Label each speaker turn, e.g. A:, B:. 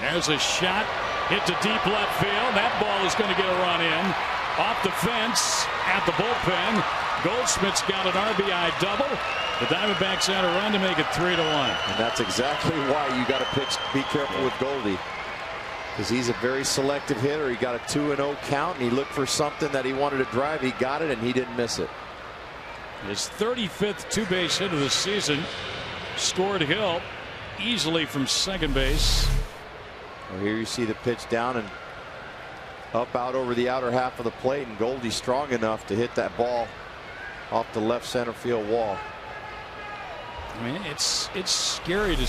A: There's a shot hit to deep left field. That ball is going to get a run in off the fence at the bullpen. Goldschmidt's got an RBI double. The Diamondbacks had a run to make it three to one.
B: And that's exactly why you got to pitch. Be careful with Goldie because he's a very selective hitter. He got a 2 and 0 count and he looked for something that he wanted to drive. He got it and he didn't miss it.
A: His 35th two base hit of the season scored Hill easily from second base.
B: Well, here you see the pitch down and up out over the outer half of the plate and Goldie strong enough to hit that ball off the left center field wall.
A: I mean it's it's scary to